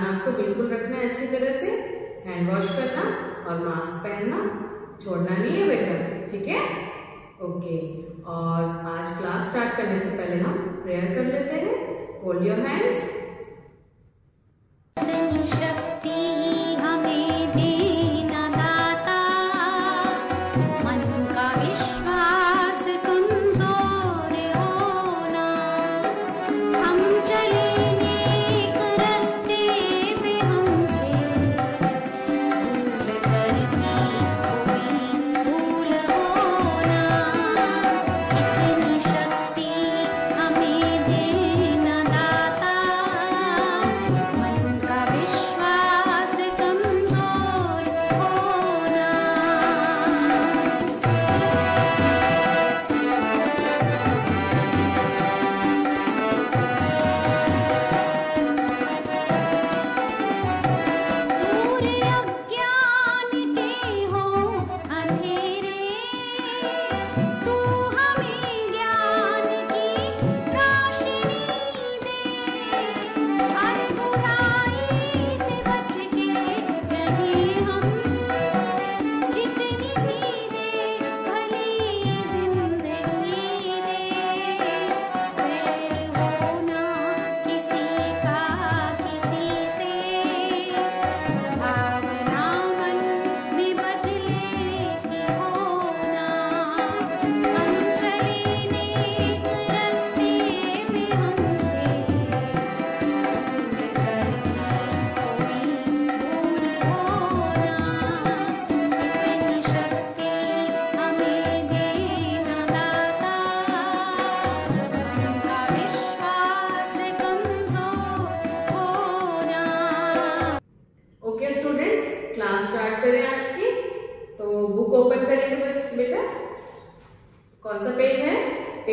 ध्यान आपको बिल्कुल रखना है अच्छी तरह से। हैंड वॉश करना और मास्क पहनना। छोड़ना नहीं है बेटा, ठीक है? ओके और आज क्लास स्टार्ट करने से पहले हम प्रेयर कर लेते हैं। Hold your hands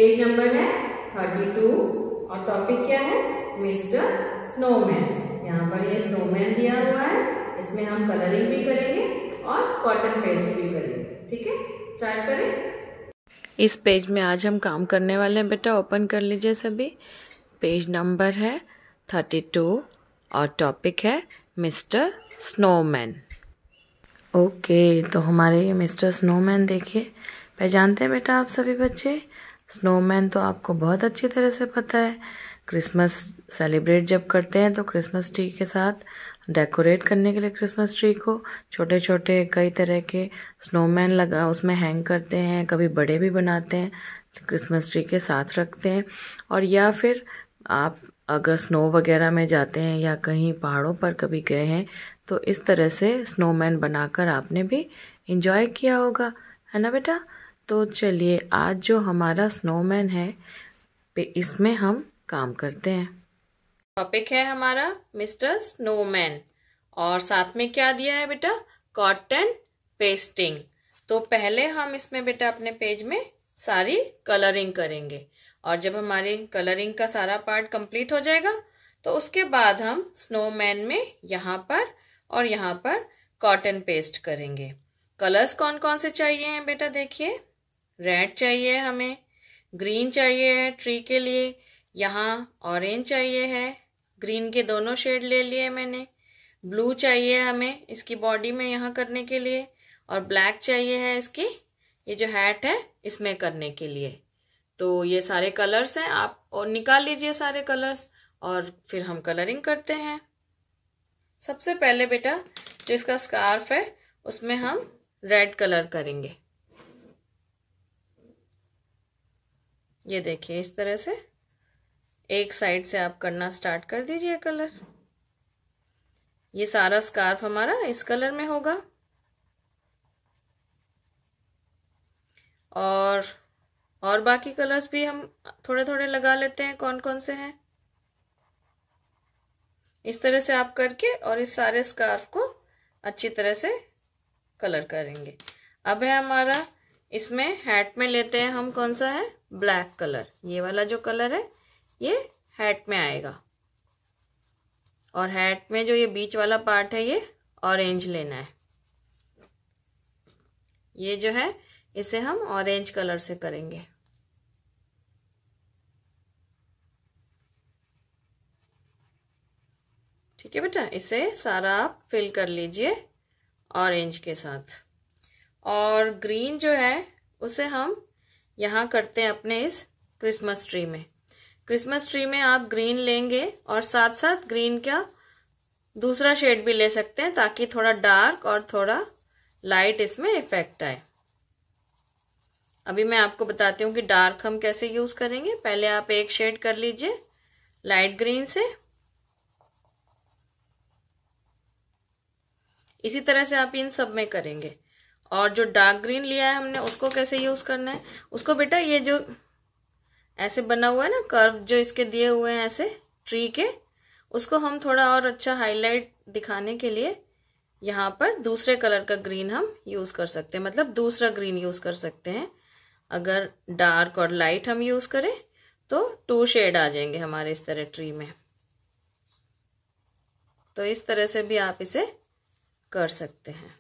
page number है थर्टी टू। और टॉपिक क्या है? Mister Snowman. यहाँ पर ये स्नोमैन दिया हुआ है। इसमें हम कलरिंग भी करेंगे और कॉटन पेस्ट भी करेंगे। ठीक है? स्टार्ट करें। इस पेज में आज हम काम करने वाले हैं। बेटा ओपन कर लीजिए सभी। पेज नंबर है थर्टी टू और टॉपिक है मिस्टर स्नोमैन। ओके तो हमारे ये मिस्टर स्नोमैन देखिए। पहचानते हैं बेटा आप सभी बच्चे? स्नोमैन तो आपको बहुत अच्छी तरह से पता है। क्रिसमस सेलिब्रेट जब करते हैं तो क्रिसमस ट्री के साथ डेकोरेट करने के लिए क्रिसमस ट्री को छोटे छोटे कई तरह के स्नोमैन लगा, उसमें हैंग करते हैं, कभी बड़े भी बनाते हैं तो क्रिसमस ट्री के साथ रखते हैं। और या फिर आप अगर स्नो वगैरह में जाते हैं या कहीं पहाड़ों पर कभी गए हैं तो इस तरह से स्नोमैन बनाकर आपने भी इंजॉय किया होगा। है ना बेटा? तो चलिए, आज जो हमारा स्नोमैन है इसमें हम काम करते हैं। टॉपिक है हमारा मिस्टर स्नोमैन और साथ में क्या दिया है बेटा? कॉटन पेस्टिंग तो पहले हम इसमें बेटा अपने पेज में सारी कलरिंग करेंगे। और जब हमारी कलरिंग का सारा पार्ट कंप्लीट हो जाएगा तो उसके बाद हम स्नोमैन में यहाँ पर और यहाँ पर कॉटन पेस्ट करेंगे। कलर्स कौन कौन से चाहिए हैं बेटा, देखिए। रेड चाहिए हमें ग्रीन चाहिए है ट्री के लिए, यहाँ ऑरेंज चाहिए है ग्रीन के दोनों शेड ले लिए मैंने ब्लू चाहिए हमें इसकी बॉडी में यहाँ करने के लिए, और ब्लैक चाहिए है इसकी, ये जो हैट है, इसमें करने के लिए। तो ये सारे कलर्स हैं, आप और निकाल लीजिए सारे कलर्स और फिर हम कलरिंग करते हैं। सबसे पहले बेटा, जो इसका स्कार्फ है, उसमें हम रेड कलर करेंगे। ये देखिए, इस तरह से। एक साइड से आप करना स्टार्ट कर दीजिए कलर। ये सारा स्कार्फ हमारा इस कलर में होगा। और और बाकी कलर्स भी हम थोड़े थोड़े लगा लेते हैं कौन कौन से हैं। इस तरह से आप करके और इस सारे स्कार्फ को अच्छी तरह से कलर करेंगे। अब है हमारा, इसमें हैट में लेते हैं हम कौन सा है? Black colour. ये वाला जो कलर है, ये हैट में आएगा। और हैट में जो ये बीच वाला पार्ट है, ये ऑरेंज लेना है। ये जो है, इसे हम ऑरेंज कलर से करेंगे। ठीक है बेटा? इसे सारा आप फिल कर लीजिए ऑरेंज के साथ। और ग्रीन जो है, उसे हम यहाँ करते हैं अपने इस क्रिसमस ट्री में। क्रिसमस ट्री में आप ग्रीन लेंगे और साथ साथ ग्रीन का दूसरा शेड भी ले सकते हैं ताकि थोड़ा डार्क और थोड़ा लाइट इसमें इफ़ेक्ट आए। अभी मैं आपको बताती हूँ कि डार्क हम कैसे यूज़ करेंगे। पहले आप एक शेड कर लीजिए लाइट ग्रीन से। इसी तरह से आप इन सब में करेंगे। और जो डार्क ग्रीन लिया है हमने, उसको कैसे यूज़ करना है? उसको बेटा ये जो ऐसे बना हुआ है ना कर्व जो इसके दिए हुए हैं ऐसे ट्री के, उसको हम थोड़ा और अच्छा हाईलाइट दिखाने के लिए यहाँ पर दूसरे कलर का ग्रीन हम यूज़ कर सकते हैं। मतलब दूसरा ग्रीन यूज़ कर सकते हैं। अगर डार्क और लाइट हम यूज़ करें तो टू शेड आ जाएँगे हमारे इस तरह ट्री में। तो इस तरह से भी आप इसे कर सकते हैं।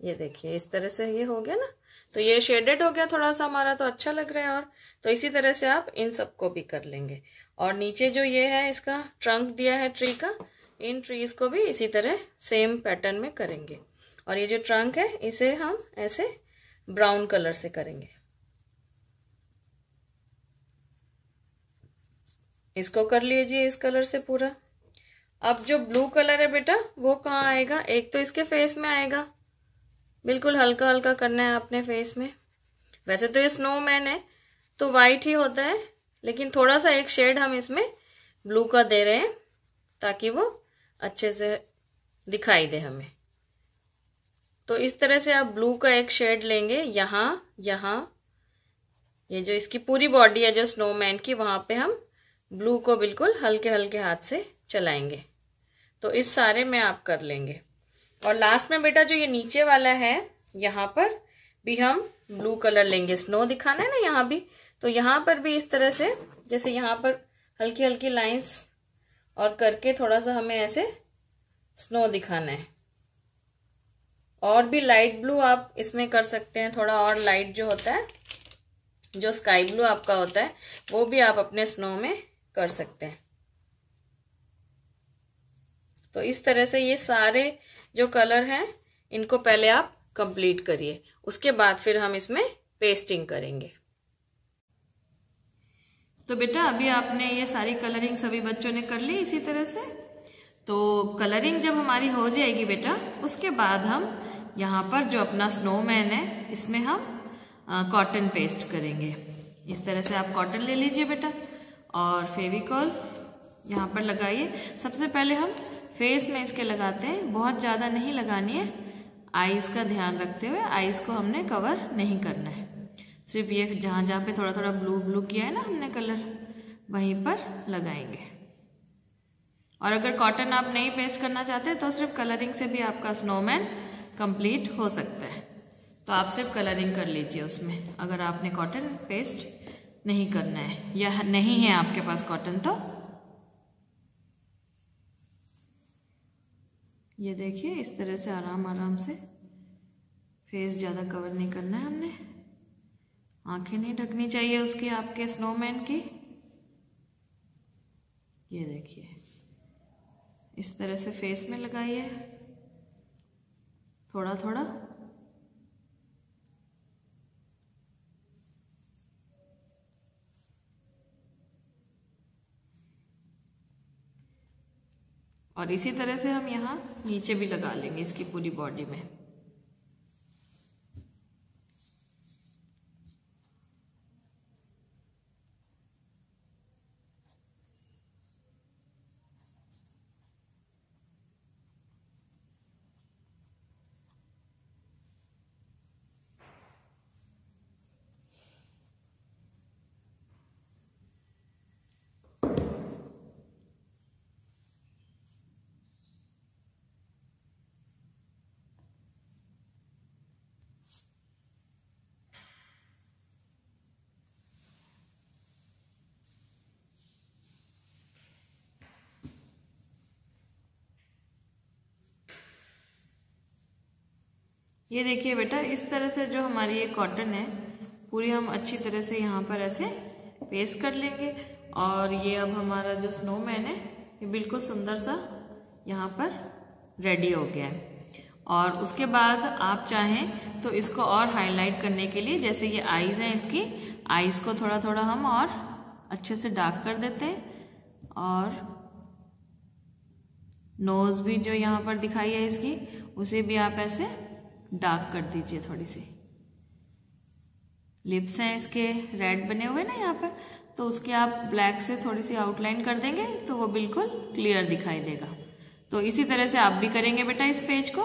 ये देखिए, इस तरह से ये हो गया ना? तो ये शेडेड हो गया थोड़ा सा हमारा तो अच्छा लग रहा है और तो इसी तरह से आप इन सबको भी कर लेंगे। और नीचे जो ये है, इसका ट्रंक दिया है ट्री का, इन ट्रीज को भी इसी तरह सेम पैटर्न में करेंगे। और ये जो ट्रंक है, इसे हम ऐसे ब्राउन कलर से करेंगे। इसको कर लीजिए इस कलर से पूरा। अब जो ब्लू कलर है बेटा, वो कहाँ आएगा? एक तो इसके फेस में आएगा। बिल्कुल हल्का हल्का करना है अपने फेस में। वैसे तो ये स्नोमैन है तो वाइट ही होता है, लेकिन थोड़ा सा एक शेड हम इसमें ब्लू का दे रहे हैं, ताकि वो अच्छे से दिखाई दे हमें। तो इस तरह से आप ब्लू का एक शेड लेंगे, यहाँ यहाँ, ये जो इसकी पूरी बॉडी है, जो स्नोमैन की, वहाँ पे हम ब्लू को बिल्कुल हल्के हल्के हाथ से चलाएँगे। तो इस सारे में आप कर लेंगे। और लास्ट में बेटा जो ये नीचे वाला है, यहाँ पर भी हम ब्लू कलर लेंगे। स्नो दिखाना है ना यहाँ भी? तो यहाँ पर भी इस तरह से, जैसे यहाँ पर हल्की हल्की लाइंस और करके थोड़ा सा हमें ऐसे स्नो दिखाना है। और भी लाइट ब्लू आप इसमें कर सकते हैं, थोड़ा और लाइट जो होता है, जो स्काई ब्लू आपका होता है, वो भी आप अपने स्नो में कर सकते हैं। तो इस तरह से ये सारे जो कलर हैं, इनको पहले आप कंप्लीट करिए। उसके बाद फिर हम इसमें पेस्टिंग करेंगे। तो बेटा, अभी आपने ये सारी कलरिंग सभी बच्चों ने कर ली इसी तरह से? तो कलरिंग जब हमारी हो जाएगी बेटा, उसके बाद हम यहाँ पर जो अपना स्नोमैन है, इसमें हम कॉटन पेस्ट करेंगे। इस तरह से आप कॉटन ले लीजिए बेटा, और फेविकॉल यहाँ पर लगाइए। सबसे पहले हम फेस में इसके लगाते हैं, बहुत ज़्यादा नहीं लगानी है। आईज का ध्यान रखते हुए आईज को हमने कवर नहीं करना है। सिर्फ़ ये जहाँ जहाँ पे थोड़ा थोड़ा ब्लू ब्लू किया है ना हमने कलर वहीं पर लगाएँगे। और अगर कॉटन आप नहीं पेस्ट करना चाहते तो सिर्फ़ कलरिंग से भी आपका स्नोमैन कंप्लीट हो सकता है। तो आप सिर्फ़ कलरिंग कर लीजिए उसमें, अगर आपने कॉटन पेस्ट नहीं करना है। या नहीं है आपके पास कॉटन तो ये देखिए, इस तरह से आराम आराम से फेस ज़्यादा कवर नहीं करना है हमने। आँखें नहीं ढकनी चाहिए उसकी, आपके स्नोमैन की। ये देखिए, इस तरह से फेस में लगाइए। थोड़ा थोड़ा। और इसी तरह से हम यहाँ नीचे भी लगा लेंगे इसकी पूरी बॉडी में। ये देखिए बेटा, इस तरह से जो हमारी ये कॉटन है, पूरी हम अच्छी तरह से यहाँ पर ऐसे पेस्ट कर लेंगे। और ये अब हमारा जो स्नोमैन है, ये बिल्कुल सुंदर सा यहाँ पर रेडी हो गया है। और उसके बाद आप चाहें तो इसको और हाईलाइट करने के लिए, जैसे ये आईज हैं इसकी आईज को थोड़ा थोड़ा हम और अच्छे से डार्क कर देते हैं। और नोज़ भी जो यहाँ पर दिखाई है इसकी, उसे भी आप ऐसे डार्क कर दीजिए थोड़ी सी। लिप्स हैं इसके, रेड बने हुए ना यहाँ पर तो उसके आप ब्लैक से थोड़ी सी आउटलाइन कर देंगे तो वो बिल्कुल क्लियर दिखाई देगा। तो इसी तरह से आप भी करेंगे बेटा इस पेज को।